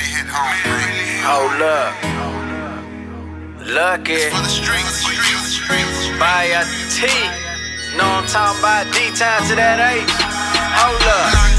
really hit home, man. Hold up. Lucky. For the streets. Baya T. Know I'm talking about D-Town to that H. Hold up.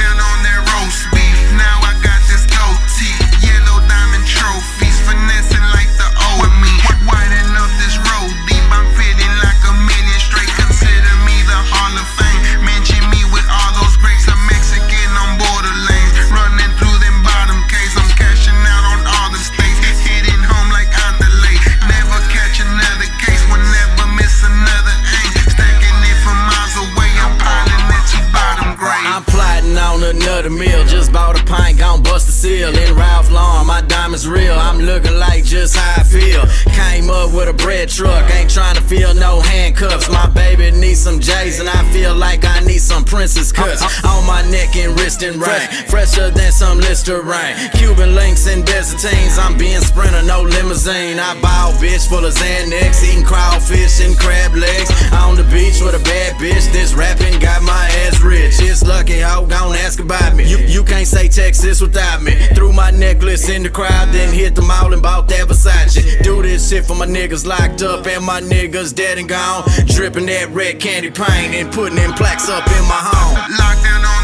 Another meal. Just bought a pint, gon' bust a seal. In Ralph Lauren, my diamonds real. I'm looking like just how I feel. Came up with a bread truck, ain't trying to feel no handcuffs. My baby needs some J's, and I feel like I need some princess cuts on my neck and wrist and ring. Fresher than some Listerine. Cuban links and Desitines. I'm being sprinter, no limousine. I bow bitch full of Xanax, eating crawfish and crab legs. On the beach with a bad bitch. This rapping got my ass rich. It's lucky, ho, gon' ask about me. You, you can't say Texas without me. Threw my necklace in the crowd, then hit the mall and bought that Versace. Do this shit for my niggas locked up and my niggas dead and gone. Dripping that red candy paint and putting them plaques up in my home. Lockdown on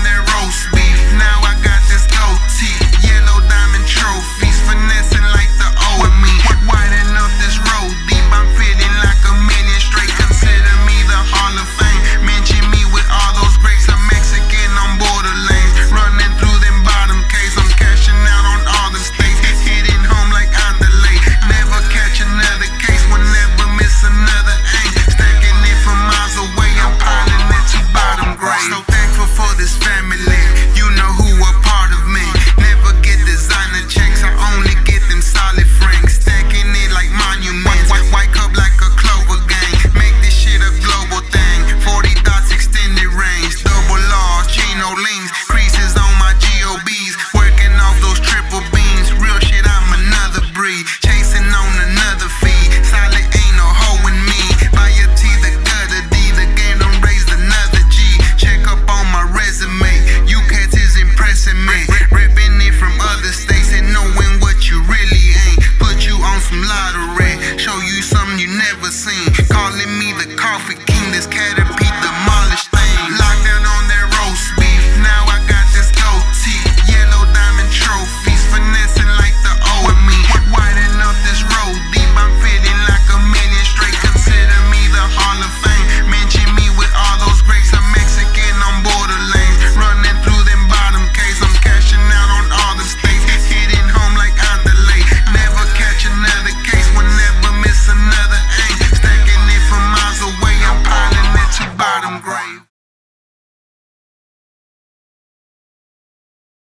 off king this cat.